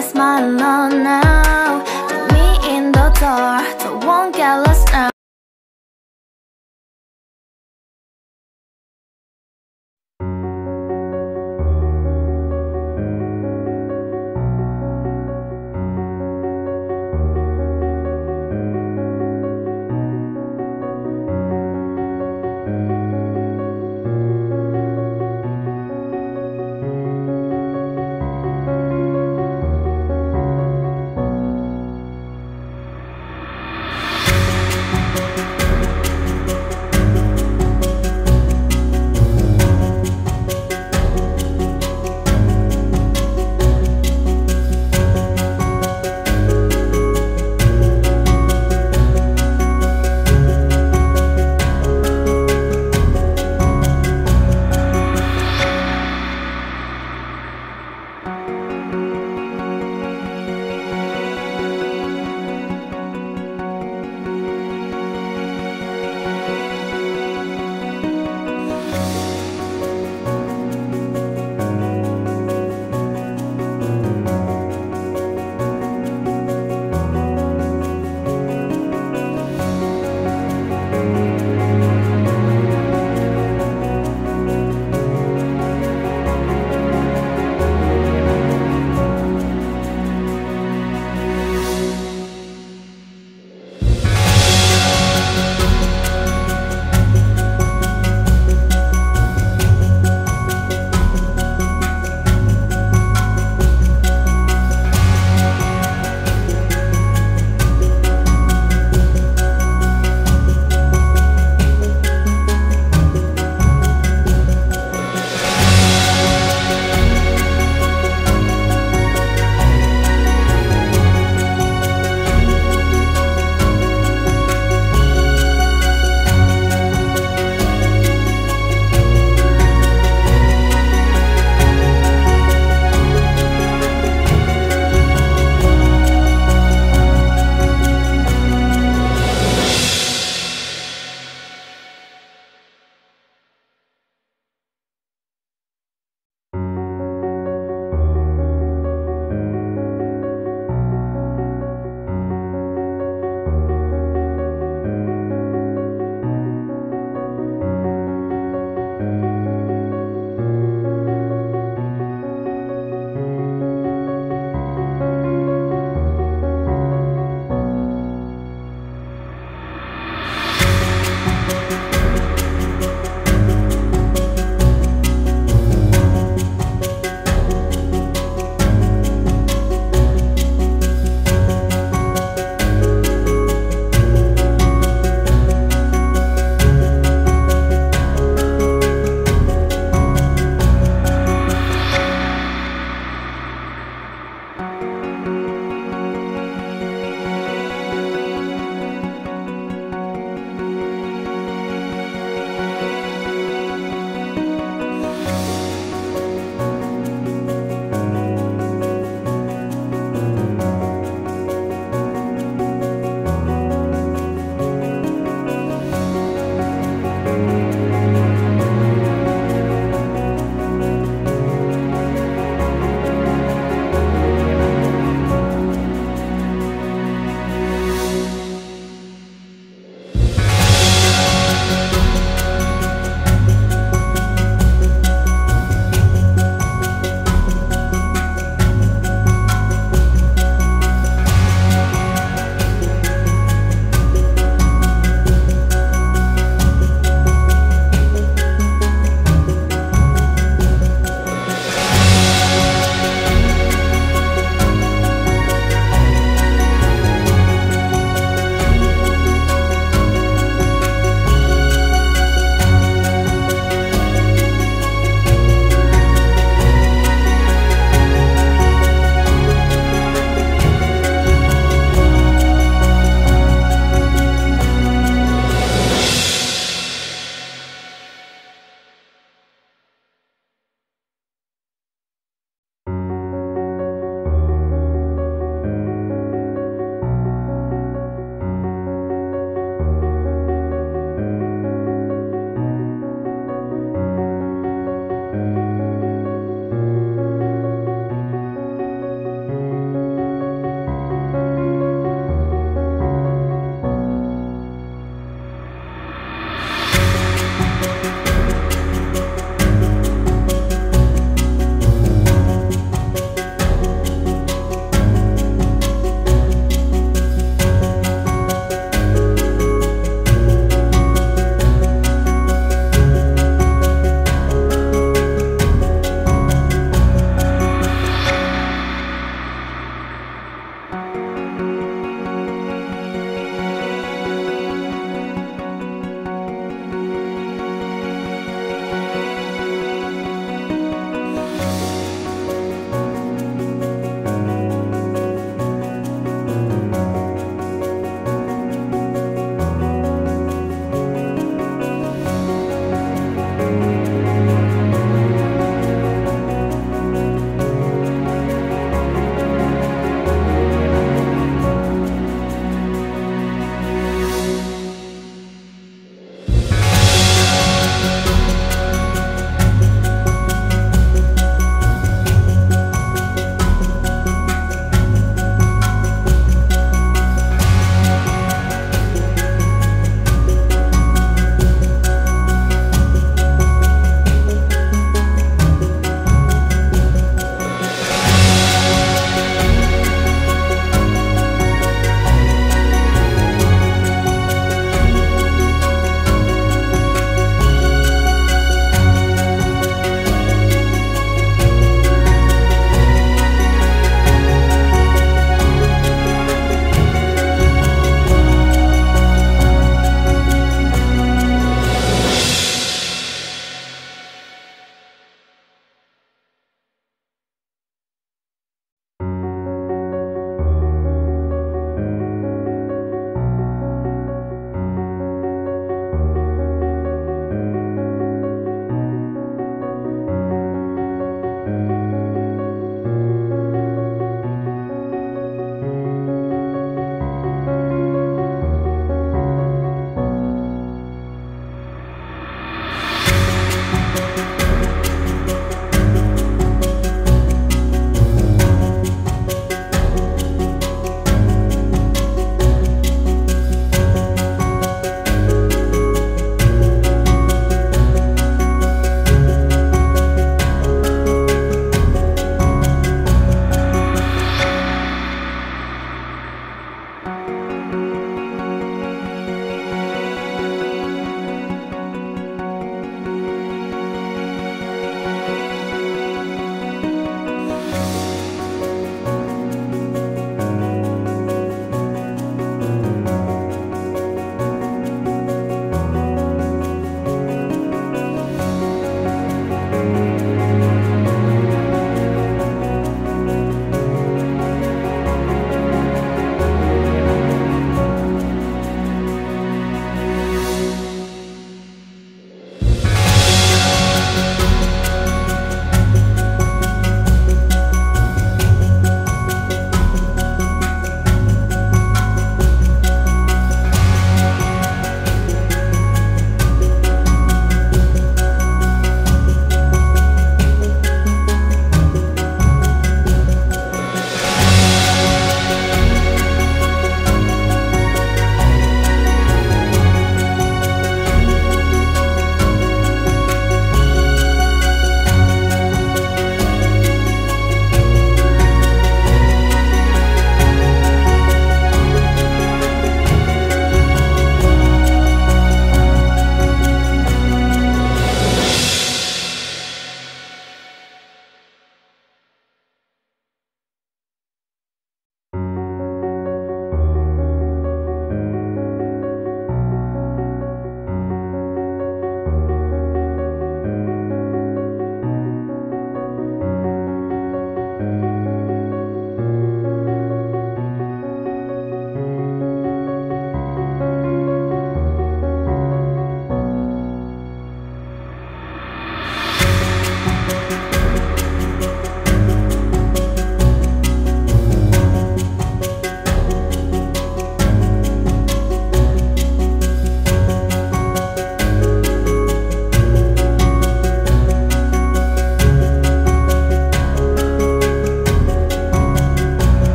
Smile alone now. Put me in the dark,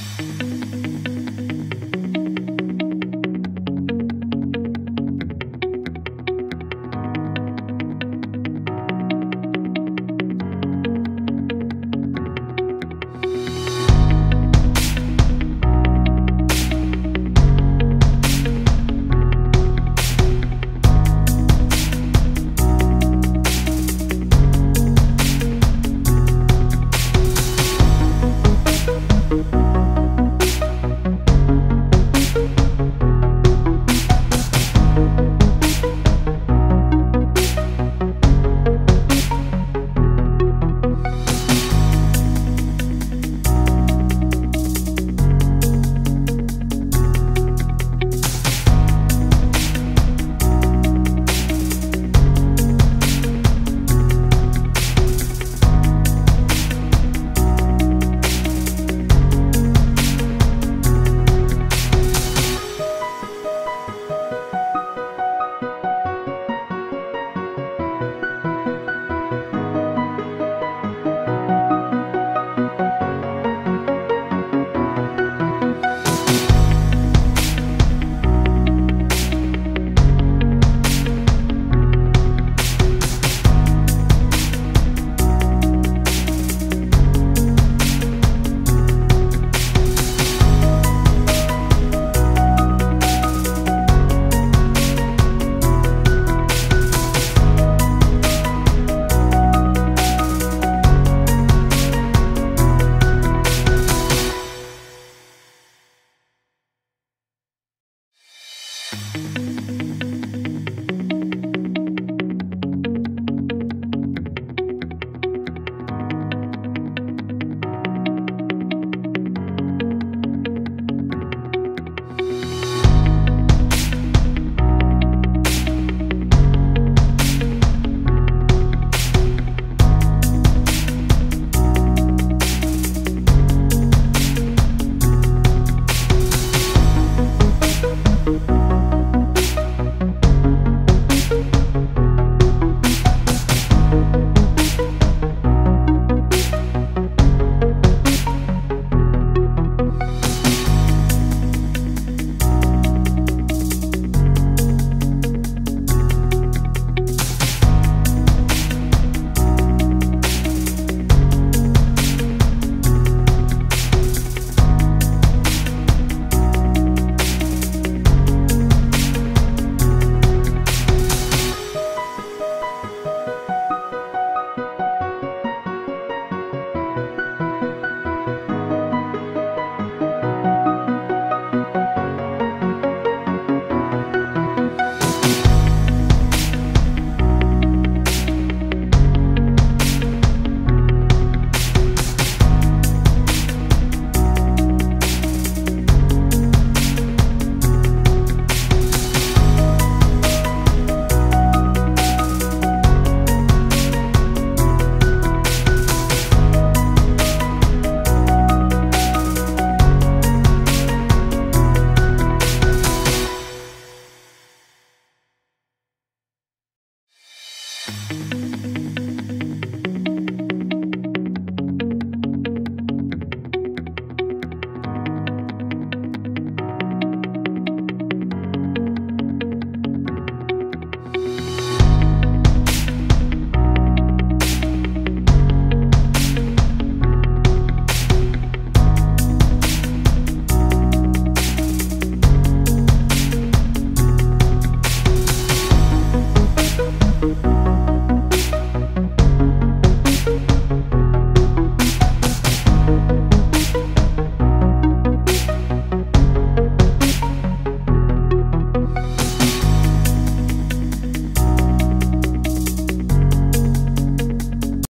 Thank